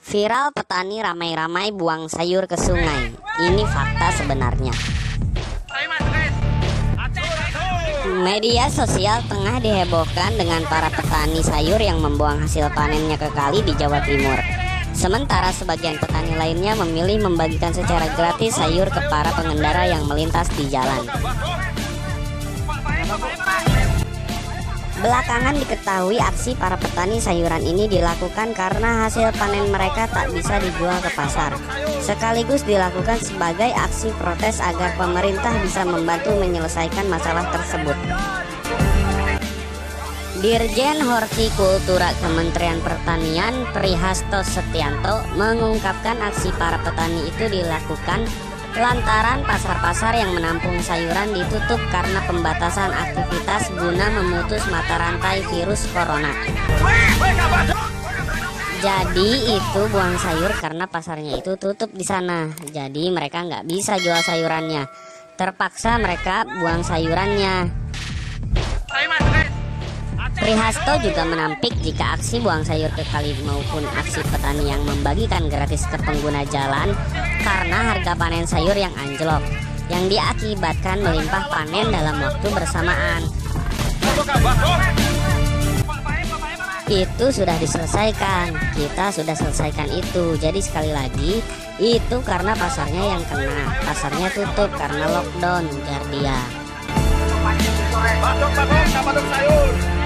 Viral petani ramai-ramai buang sayur ke sungai. Ini fakta sebenarnya. Media sosial tengah dihebohkan dengan para petani sayur yang membuang hasil panennya ke kali di Jawa Timur. Sementara sebagian petani lainnya memilih membagikan secara gratis sayur ke para pengendara yang melintas di jalan. Belakangan diketahui aksi para petani sayuran ini dilakukan karena hasil panen mereka tak bisa dijual ke pasar. Sekaligus dilakukan sebagai aksi protes agar pemerintah bisa membantu menyelesaikan masalah tersebut. Dirjen Hortikultura Kementerian Pertanian Prihasto Setianto mengungkapkan aksi para petani itu dilakukan lantaran pasar-pasar yang menampung sayuran ditutup karena pembatasan aktivitas guna memutus mata rantai virus corona. Jadi itu buang sayur karena pasarnya itu tutup di sana. Jadi mereka nggak bisa jual sayurannya. Terpaksa mereka buang sayurannya. Prihasto juga menampik jika aksi buang sayur ke kali maupun aksi petani yang membagikan gratis ke pengguna jalan karena harga panen sayur yang anjlok yang diakibatkan melimpah panen dalam waktu bersamaan. Itu sudah diselesaikan, kita sudah selesaikan itu. Jadi sekali lagi, itu karena pasarnya yang kena. Pasarnya tutup karena lockdown, jar dia. Badok, badok, badok sayur. Ayo, lockdown.